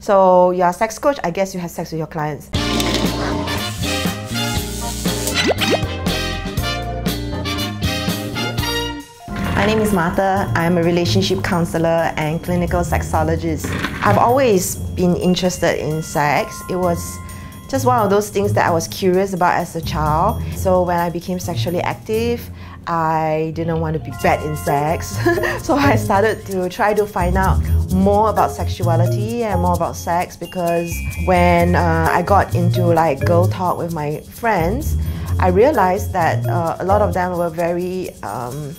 So you're a sex coach, I guess you have sex with your clients. My name is Martha. I'm a relationship counselor and clinical sexologist. I've always been interested in sex. It was just one of those things that I was curious about as a child. So when I became sexually active, I didn't want to be bad in sex. so I started to try to find out more about sexuality and more about sex because when uh, I got into like girl talk with my friends, I realized that uh, a lot of them were very um,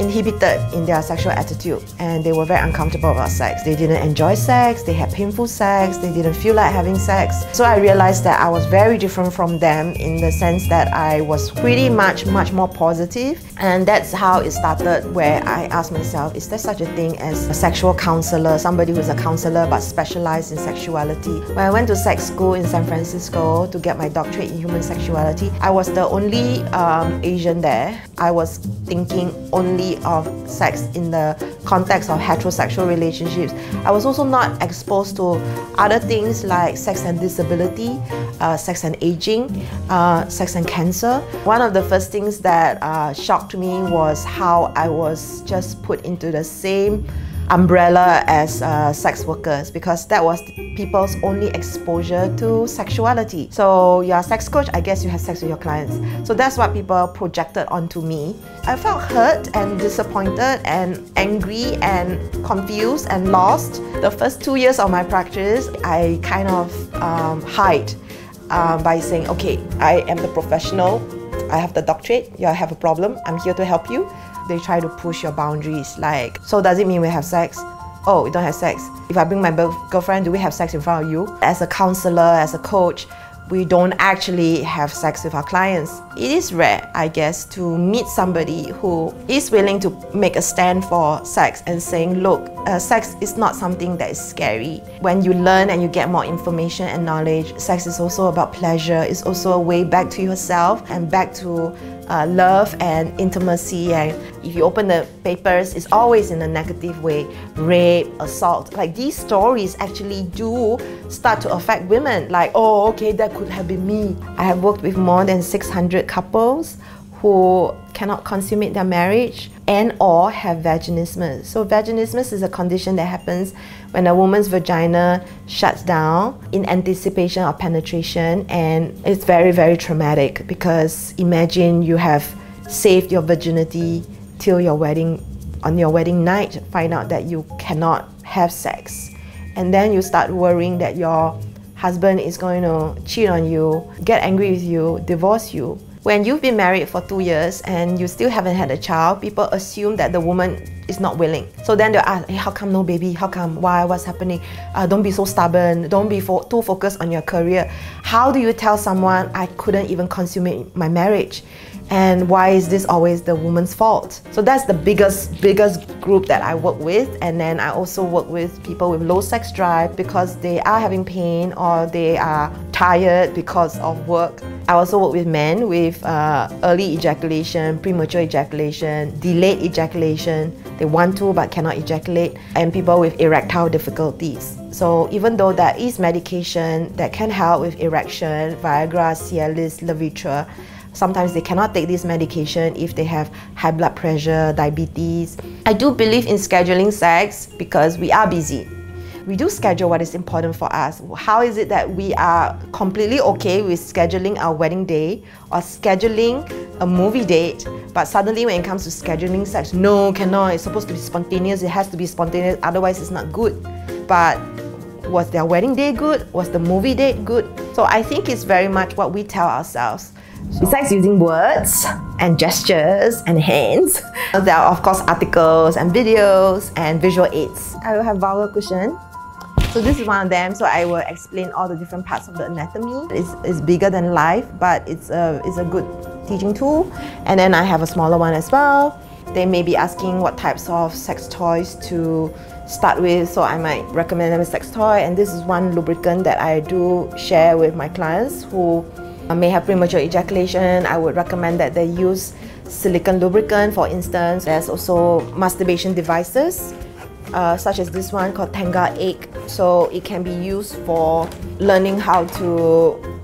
inhibited in their sexual attitude and they were very uncomfortable about sex. They didn't enjoy sex, they had painful sex, they didn't feel like having sex. So I realized that I was very different from them in the sense that I was pretty much much more positive and that's how it started where I asked myself, is there such a thing as a sexual counselor, somebody who's a counselor but specialized in sexuality? When I went to sex school in San Francisco to get my doctorate in human sexuality, I was the only um, Asian there. I was thinking only of sex in the context of heterosexual relationships. I was also not exposed to other things like sex and disability, uh, sex and aging, uh, sex and cancer. One of the first things that uh, shocked me was how I was just put into the same umbrella as uh, sex workers because that was people's only exposure to sexuality. So you're a sex coach, I guess you have sex with your clients. So that's what people projected onto me. I felt hurt and disappointed and angry and confused and lost. The first two years of my practice, I kind of um, hide uh, by saying, okay, I am the professional, I have the doctorate, you have a problem, I'm here to help you they try to push your boundaries. Like, so does it mean we have sex? Oh, we don't have sex. If I bring my girlfriend, do we have sex in front of you? As a counselor, as a coach, we don't actually have sex with our clients. It is rare, I guess, to meet somebody who is willing to make a stand for sex and saying, look, uh, sex is not something that is scary. When you learn and you get more information and knowledge, sex is also about pleasure. It's also a way back to yourself and back to uh, love and intimacy. And if you open the papers, it's always in a negative way rape, assault. Like these stories actually do start to affect women. Like, oh, okay, that could have been me. I have worked with more than 600 couples who cannot consummate their marriage and or have vaginismus. So vaginismus is a condition that happens when a woman's vagina shuts down in anticipation of penetration and it's very very traumatic because imagine you have saved your virginity till your wedding on your wedding night find out that you cannot have sex and then you start worrying that your husband is going to cheat on you, get angry with you, divorce you when you've been married for two years and you still haven't had a child, people assume that the woman is not willing. So then they'll ask, hey, how come no baby? How come? Why? What's happening? Uh, don't be so stubborn. Don't be fo too focused on your career. How do you tell someone I couldn't even consummate my marriage? and why is this always the woman's fault so that's the biggest biggest group that i work with and then i also work with people with low sex drive because they are having pain or they are tired because of work i also work with men with uh, early ejaculation premature ejaculation delayed ejaculation they want to but cannot ejaculate and people with erectile difficulties so even though there is medication that can help with erection viagra cialis levitra Sometimes they cannot take this medication if they have high blood pressure, diabetes. I do believe in scheduling sex because we are busy. We do schedule what is important for us. How is it that we are completely okay with scheduling our wedding day or scheduling a movie date, but suddenly when it comes to scheduling sex, no, cannot. It's supposed to be spontaneous. It has to be spontaneous, otherwise it's not good. But was their wedding day good? Was the movie date good? So I think it's very much what we tell ourselves. Besides using words and gestures and hands, there are of course articles and videos and visual aids. I will have vulvar cushion. So this is one of them, so I will explain all the different parts of the anatomy. It's, it's bigger than life, but it's a, it's a good teaching tool. And then I have a smaller one as well. They may be asking what types of sex toys to start with, so I might recommend them a sex toy. And this is one lubricant that I do share with my clients who may have premature ejaculation, I would recommend that they use silicone lubricant for instance. There's also masturbation devices uh, such as this one called Tenga Egg So it can be used for learning how to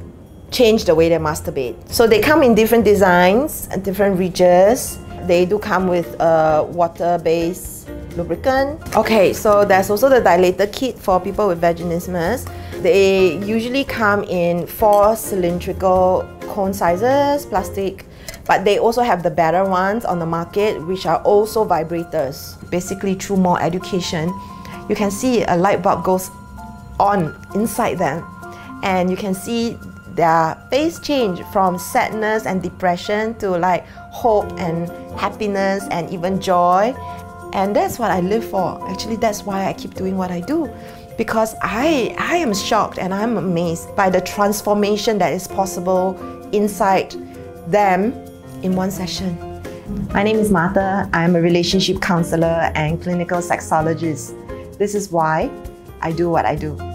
change the way they masturbate. So they come in different designs and different reaches. They do come with a water-based lubricant. Okay, so there's also the dilator kit for people with vaginismus. They usually come in four cylindrical cone sizes, plastic, but they also have the better ones on the market, which are also vibrators. Basically, through more education, you can see a light bulb goes on inside them, and you can see their face change from sadness and depression to like hope and happiness and even joy. And that's what I live for. Actually, that's why I keep doing what I do. Because I, I am shocked and I'm amazed by the transformation that is possible inside them in one session. My name is Martha. I'm a relationship counselor and clinical sexologist. This is why I do what I do.